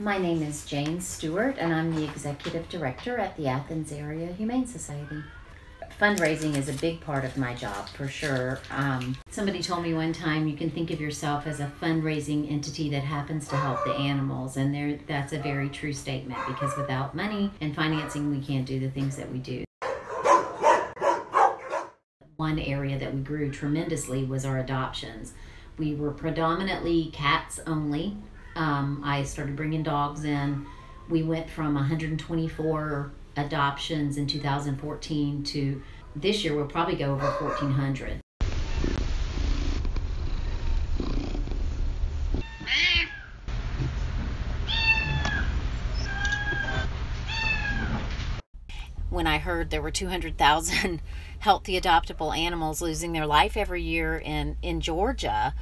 My name is Jane Stewart, and I'm the executive director at the Athens Area Humane Society. Fundraising is a big part of my job for sure. Um, somebody told me one time you can think of yourself as a fundraising entity that happens to help the animals, and there that's a very true statement because without money and financing, we can't do the things that we do. One area that we grew tremendously was our adoptions. We were predominantly cats only um, I started bringing dogs in. We went from 124 adoptions in 2014 to this year we'll probably go over 1,400. When I heard there were 200,000 healthy adoptable animals losing their life every year in, in Georgia,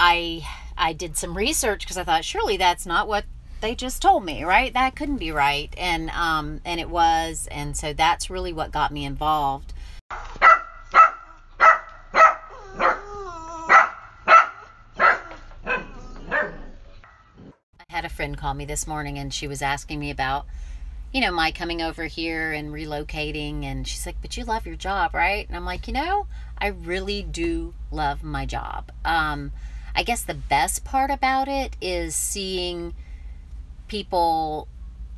I I did some research because I thought surely that's not what they just told me, right? That couldn't be right, and um, and it was, and so that's really what got me involved. I had a friend call me this morning, and she was asking me about, you know, my coming over here and relocating, and she's like, "But you love your job, right?" And I'm like, you know, I really do love my job. Um, I guess the best part about it is seeing people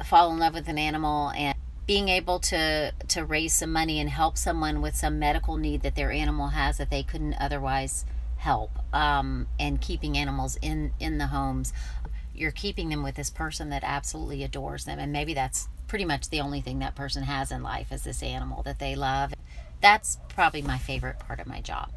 fall in love with an animal and being able to to raise some money and help someone with some medical need that their animal has that they couldn't otherwise help um, and keeping animals in in the homes. You're keeping them with this person that absolutely adores them and maybe that's pretty much the only thing that person has in life is this animal that they love. That's probably my favorite part of my job